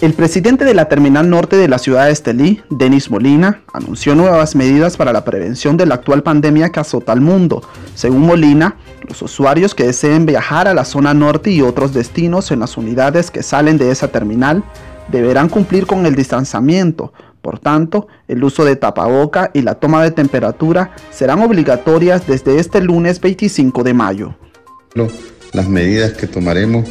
El presidente de la Terminal Norte de la ciudad de Estelí, Denis Molina, anunció nuevas medidas para la prevención de la actual pandemia que azota al mundo. Según Molina, los usuarios que deseen viajar a la zona norte y otros destinos en las unidades que salen de esa terminal deberán cumplir con el distanciamiento. Por tanto, el uso de tapaboca y la toma de temperatura serán obligatorias desde este lunes 25 de mayo. Las medidas que tomaremos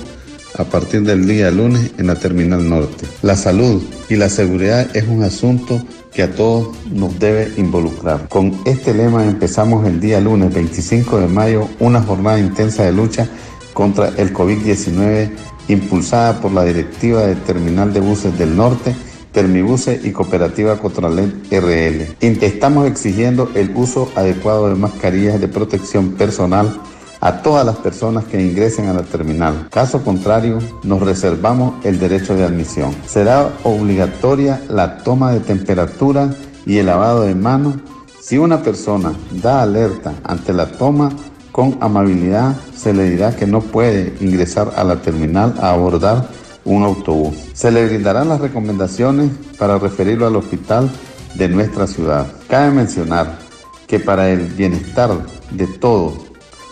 a partir del día lunes en la Terminal Norte. La salud y la seguridad es un asunto que a todos nos debe involucrar. Con este lema empezamos el día lunes 25 de mayo una jornada intensa de lucha contra el COVID-19 impulsada por la directiva de Terminal de Buses del Norte Termibuses y Cooperativa Cotralet RL. Estamos exigiendo el uso adecuado de mascarillas de protección personal a todas las personas que ingresen a la terminal. Caso contrario, nos reservamos el derecho de admisión. Será obligatoria la toma de temperatura y el lavado de manos. Si una persona da alerta ante la toma, con amabilidad se le dirá que no puede ingresar a la terminal a abordar un autobús. Se le brindarán las recomendaciones para referirlo al hospital de nuestra ciudad. Cabe mencionar que para el bienestar de todos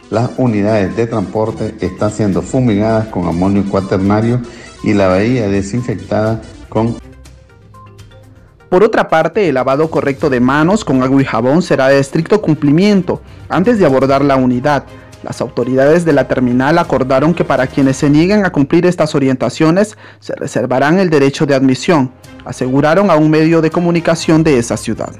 las unidades de transporte están siendo fumigadas con amonio cuaternario y la bahía desinfectada con... Por otra parte, el lavado correcto de manos con agua y jabón será de estricto cumplimiento antes de abordar la unidad. Las autoridades de la terminal acordaron que para quienes se nieguen a cumplir estas orientaciones se reservarán el derecho de admisión, aseguraron a un medio de comunicación de esa ciudad.